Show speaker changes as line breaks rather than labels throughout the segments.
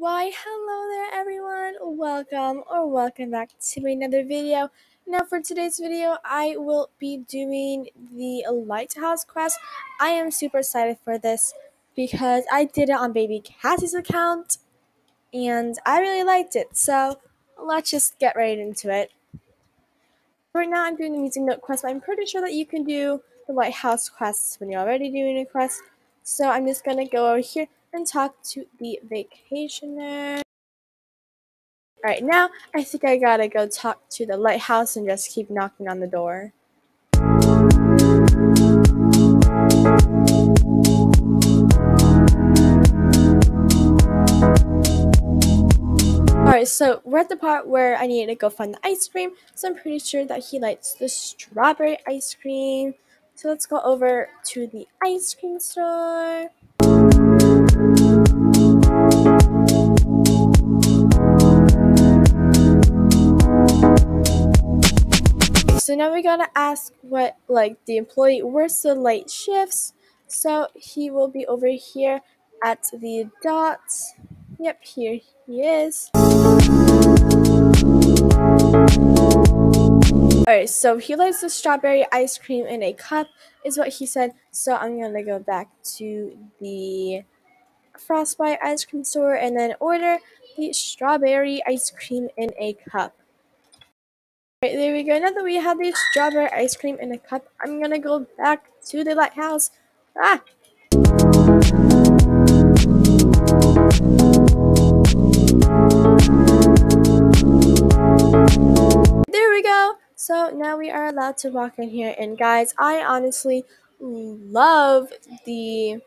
Why, hello there everyone! Welcome or welcome back to another video. Now for today's video, I will be doing the Lighthouse quest. I am super excited for this because I did it on baby Cassie's account and I really liked it. So let's just get right into it. Right now I'm doing the music note quest, but I'm pretty sure that you can do the Lighthouse quests when you're already doing a quest. So I'm just gonna go over here and talk to the vacationer. Alright, now I think I gotta go talk to the lighthouse and just keep knocking on the door. Alright, so we're at the part where I need to go find the ice cream. So I'm pretty sure that he likes the strawberry ice cream. So let's go over to the ice cream store. So now we gotta ask what like the employee works the late shifts. So he will be over here at the dots. Yep, here he is. Alright, so he likes the strawberry ice cream in a cup, is what he said. So I'm gonna go back to the Frostbite ice cream store and then order the strawberry ice cream in a cup. Right, there we go. Now that we have the strawberry ice cream in a cup, I'm gonna go back to the lighthouse. Ah! There we go. So now we are allowed to walk in here. And guys, I honestly love the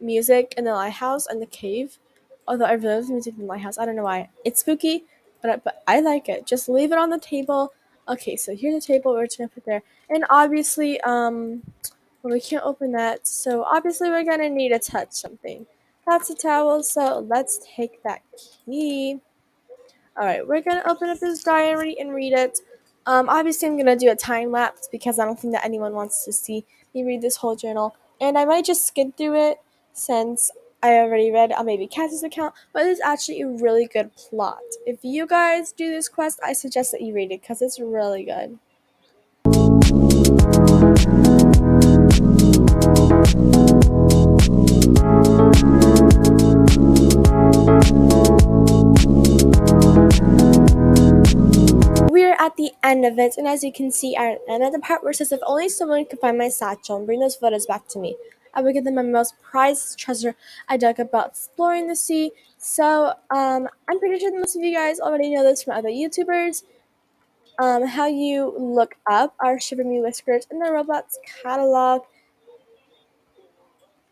music in the lighthouse and the cave. Although I really love the music in the lighthouse. I don't know why. It's spooky but I, but I like it. Just leave it on the table. Okay, so here's a table we're just gonna put there, and obviously, um, well, we can't open that, so obviously we're gonna need to touch something. That's a towel, so let's take that key. All right, we're gonna open up this diary and read it. Um, obviously, I'm gonna do a time lapse because I don't think that anyone wants to see me read this whole journal, and I might just skip through it since I already read on Baby Cassie's account, but it's actually a really good plot. If you guys do this quest, I suggest that you read it because it's really good. We're at the end of it, and as you can see, at end of the part where it says, if only someone could find my satchel and bring those photos back to me. I would give them my most prized treasure. I dug about exploring the sea. So um, I'm pretty sure that most of you guys already know this from other YouTubers. Um, how you look up our Shiver Me Whiskers in the Roblox catalog.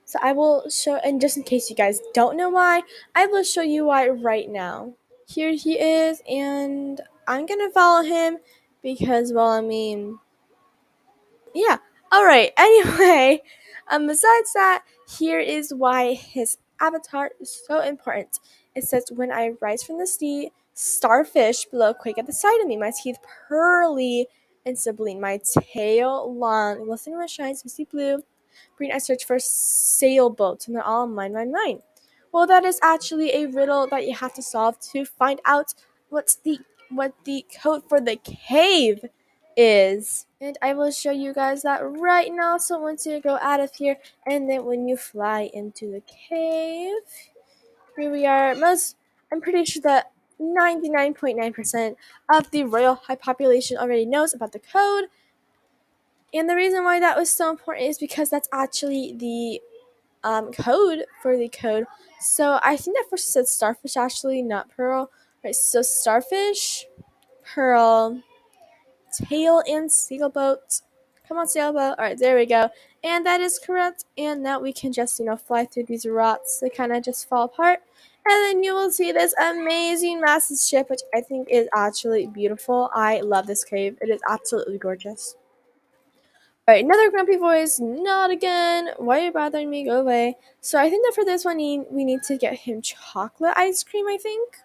So I will show, and just in case you guys don't know why, I will show you why right now. Here he is, and I'm gonna follow him because, well, I mean, yeah. All right. Anyway. Um, besides that, here is why his avatar is so important. It says, When I rise from the sea, starfish below quake at the sight of me, my teeth pearly and sublime, my tail long, glistening with shines, misty blue. Green, I search for sailboats, and they're all mine, mine, mine. Well, that is actually a riddle that you have to solve to find out what's the what the code for the cave is. And I will show you guys that right now. So once you go out of here, and then when you fly into the cave, here we are. Most, I'm pretty sure that 99.9% of the Royale High population already knows about the code. And the reason why that was so important is because that's actually the um, code for the code. So I think that first said starfish actually, not pearl. Right, so starfish, pearl, tail and sailboat. Come on, sailboat. All right, there we go. And that is correct. And now we can just, you know, fly through these rots. They kind of just fall apart. And then you will see this amazing massive ship, which I think is actually beautiful. I love this cave. It is absolutely gorgeous. Alright, another grumpy voice. Not again. Why are you bothering me? Go away. So I think that for this one, we need to get him chocolate ice cream, I think.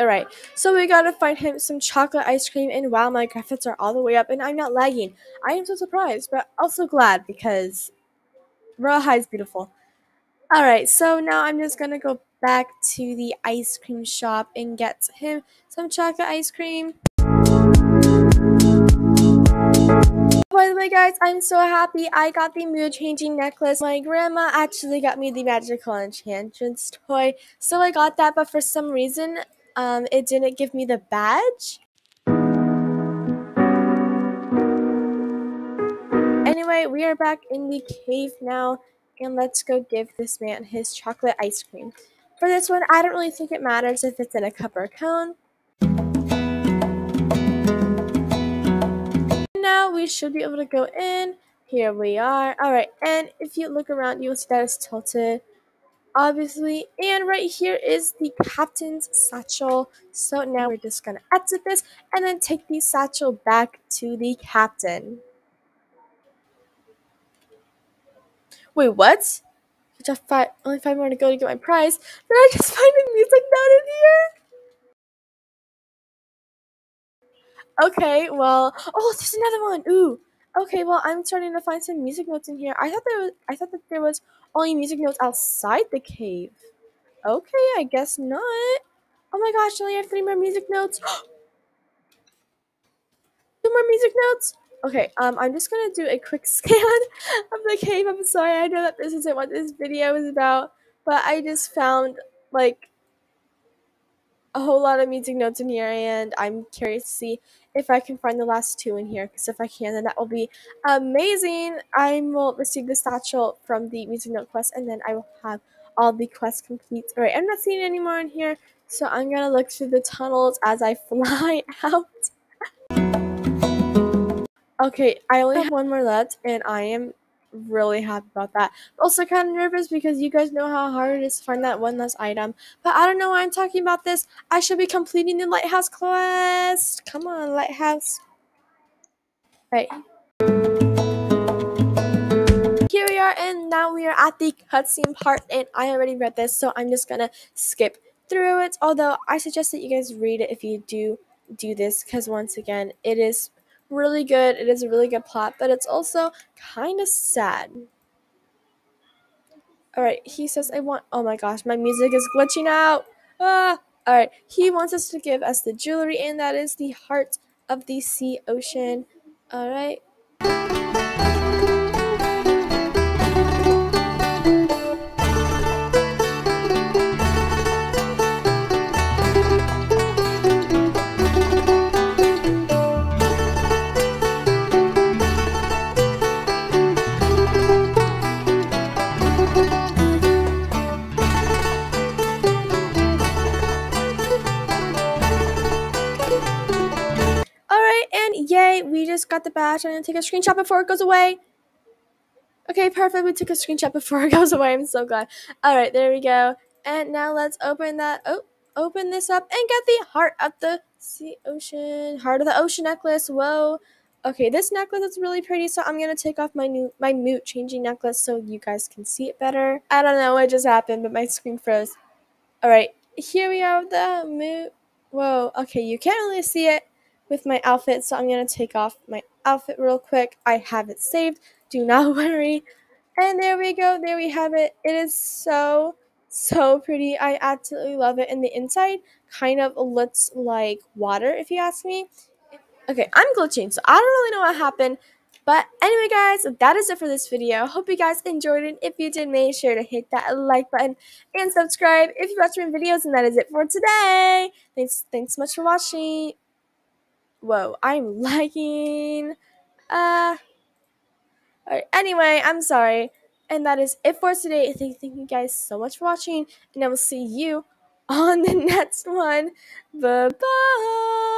Alright, so we gotta find him some chocolate ice cream, and wow, my graphics are all the way up, and I'm not lagging. I am so surprised, but also glad because High is beautiful. Alright, so now I'm just gonna go back to the ice cream shop and get him some chocolate ice cream. By the way, guys, I'm so happy I got the mood changing necklace. My grandma actually got me the magical enchantress toy, so I got that, but for some reason, um, it didn't give me the badge. Anyway, we are back in the cave now, and let's go give this man his chocolate ice cream. For this one, I don't really think it matters if it's in a cup or a cone. Now we should be able to go in. Here we are. Alright, and if you look around, you will see that it's tilted obviously. And right here is the captain's satchel. So now we're just gonna exit this and then take the satchel back to the captain. Wait, what? Just five, only five more to go to get my prize. Did I just find a music note in here? Okay, well, oh, there's another one. Ooh. Okay, well, I'm starting to find some music notes in here. I thought there was, I thought that there was only music notes outside the cave. Okay, I guess not. Oh my gosh, I only have three more music notes. Two more music notes? Okay, um, I'm just gonna do a quick scan of the cave. I'm sorry, I know that this isn't what this video is about, but I just found, like, a whole lot of music notes in here, and I'm curious to see if I can find the last two in here, because if I can, then that will be amazing. I will receive the satchel from the music note quest, and then I will have all the quests complete. Alright, I'm not seeing any more in here, so I'm gonna look through the tunnels as I fly out. Okay, I only have one more left, and I am really happy about that. Also, kind of nervous because you guys know how hard it is to find that one last item. But I don't know why I'm talking about this. I should be completing the lighthouse quest. Come on, lighthouse. Right. Here we are, and now we are at the cutscene part, and I already read this, so I'm just gonna skip through it. Although I suggest that you guys read it if you do do this, because once again, it is really good. It is a really good plot, but it's also kind of sad. Alright, he says, I want. Oh my gosh, my music is glitching out. Ah! Alright, he wants us to give us the jewelry, and that is the heart of the sea ocean. Alright. Yay, got the badge. I'm gonna take a screenshot before it goes away. Okay, perfect. We took a screenshot before it goes away. I'm so glad. All right, there we go. And now let's open that. Oh, open this up and get the heart of the sea ocean, heart of the ocean necklace. Whoa. Okay, this necklace is really pretty, so I'm gonna take off my new my mood changing necklace so you guys can see it better. I don't know what just happened, but my screen froze. All right, here we are. The mood. Whoa. Okay, you can't really see it with my outfit, so I'm going to take off my outfit real quick. I have it saved. Do not worry. And there we go. There we have it. It is so, so pretty. I absolutely love it. And the inside kind of looks like water, if you ask me. Okay, I'm glitching, so I don't really know what happened. But anyway, guys, that is it for this video. Hope you guys enjoyed it. If you did, make sure to hit that like button and subscribe if you watch my videos. And that is it for today. Thanks, thanks so much for watching. Whoa, I'm lagging. Uh. Alright, anyway, I'm sorry. And that is it for today. Thank, thank you guys so much for watching. And I will see you on the next one. Bye bye.